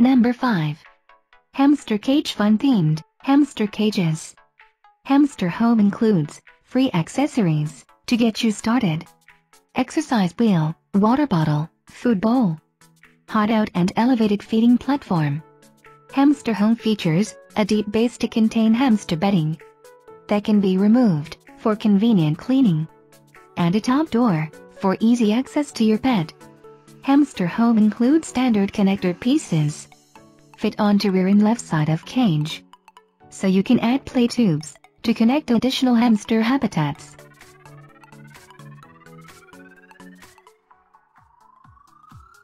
Number 5. Hamster Cage Fun Themed Hamster Cages. Hamster Home includes free accessories to get you started. Exercise wheel, water bottle, food bowl, hideout and elevated feeding platform. Hamster Home features a deep base to contain hamster bedding that can be removed for convenient cleaning and a top door for easy access to your pet. Hamster Home includes standard connector pieces fit onto rear and left side of cage so you can add play tubes to connect additional hamster habitats.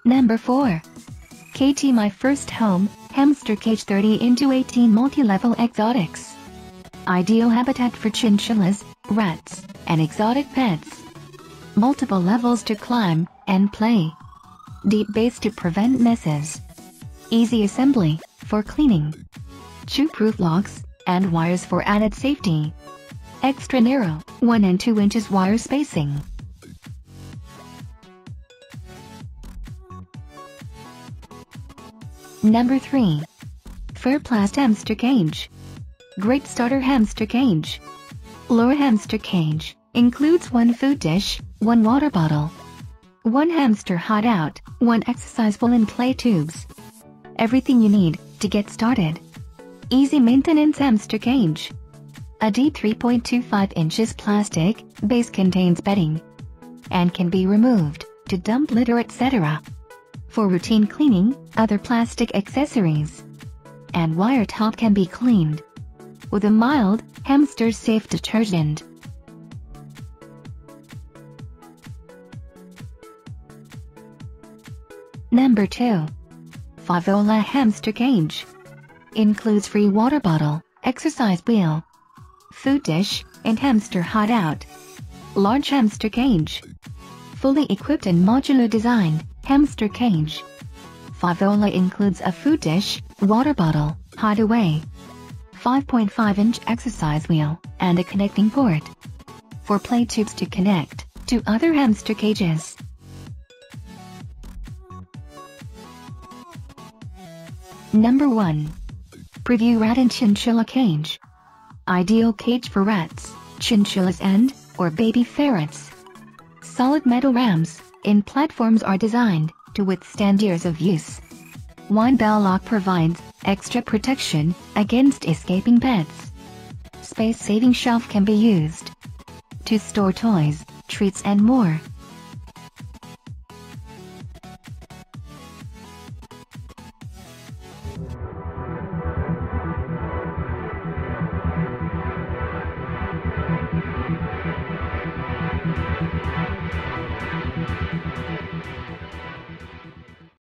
Number 4. Kaytee My First Home, Hamster Cage 30 into 18 Multi-Level Exotics. Ideal habitat for chinchillas, rats, and exotic pets. Multiple levels to climb and play. Deep base to prevent messes. Easy assembly for cleaning. Chew-proof locks and wires for added safety. Extra narrow, 1 and 2 inches wire spacing. Number 3. Ferplast Hamster Cage. Great Starter Hamster Cage. Lower Hamster Cage includes one food dish, one water bottle, one hamster hideout, one exercise ball and play tubes. Everything you need to get started. Easy maintenance hamster cage. A deep 3.25 inches plastic base contains bedding and can be removed to dump litter etc. For routine cleaning, other plastic accessories and wire top can be cleaned with a mild, hamster-safe detergent. Number 2. Favola Hamster Cage. Includes free water bottle, exercise wheel, food dish, and hamster hideout. Large hamster cage. Fully equipped and modular design, hamster cage. Favola includes a food dish, water bottle, hideaway, 5.5-inch exercise wheel, and a connecting port for play tubes to connect to other hamster cages. Number 1. Prevue Rat and Chinchilla Cage. Ideal cage for rats, chinchillas and, or baby ferrets. Solid metal rams in platforms are designed to withstand years of use. One bell lock provides extra protection against escaping pets. Space-saving shelf can be used to store toys, treats and more.